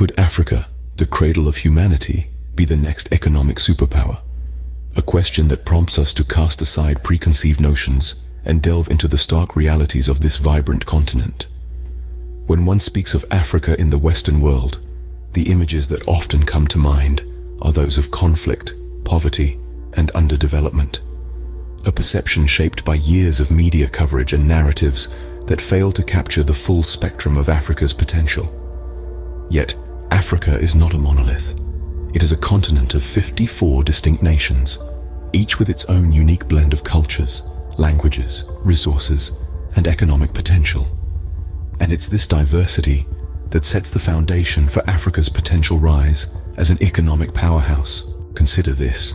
Could Africa, the cradle of humanity, be the next economic superpower? A question that prompts us to cast aside preconceived notions and delve into the stark realities of this vibrant continent. When one speaks of Africa in the Western world, the images that often come to mind are those of conflict, poverty, and underdevelopment. A perception shaped by years of media coverage and narratives that fail to capture the full spectrum of Africa's potential. Yet, Africa is not a monolith. It is a continent of 54 distinct nations, each with its own unique blend of cultures, languages, resources, and economic potential. And it's this diversity that sets the foundation for Africa's potential rise as an economic powerhouse. Consider this.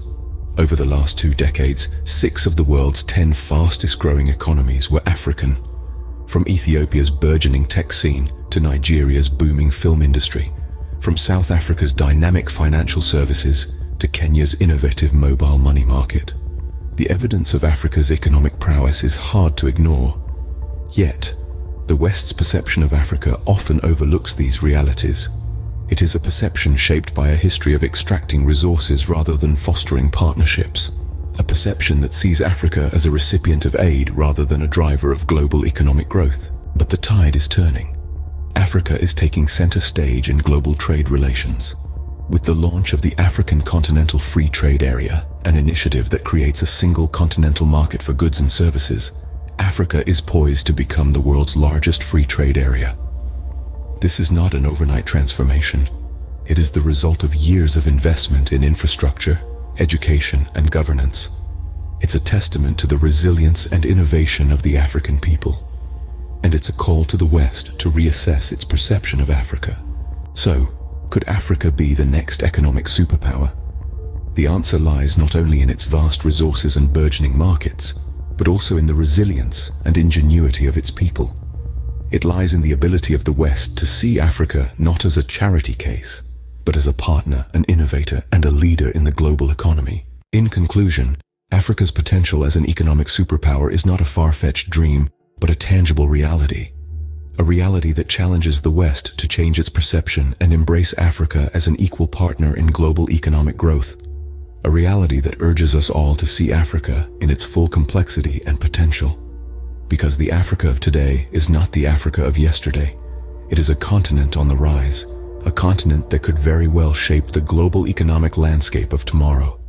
Over the last two decades, six of the world's ten fastest growing economies were African. From Ethiopia's burgeoning tech scene to Nigeria's booming film industry, from South Africa's dynamic financial services to Kenya's innovative mobile money market. The evidence of Africa's economic prowess is hard to ignore. Yet, the West's perception of Africa often overlooks these realities. It is a perception shaped by a history of extracting resources rather than fostering partnerships. A perception that sees Africa as a recipient of aid rather than a driver of global economic growth. But the tide is turning. Africa is taking center stage in global trade relations. With the launch of the African Continental Free Trade Area, an initiative that creates a single continental market for goods and services, Africa is poised to become the world's largest free trade area. This is not an overnight transformation. It is the result of years of investment in infrastructure, education, and governance. It's a testament to the resilience and innovation of the African people. And it's a call to the West to reassess its perception of Africa. So, could Africa be the next economic superpower? The answer lies not only in its vast resources and burgeoning markets, but also in the resilience and ingenuity of its people. It lies in the ability of the West to see Africa not as a charity case, but as a partner, an innovator, and a leader in the global economy. In conclusion, Africa's potential as an economic superpower is not a far-fetched dream, but a tangible reality. A reality that challenges the West to change its perception and embrace Africa as an equal partner in global economic growth a reality that urges us all to see Africa in its full complexity and potential. Because the Africa of today is not the Africa of yesterday. It is a continent on the rise, a continent that could very well shape the global economic landscape of tomorrow.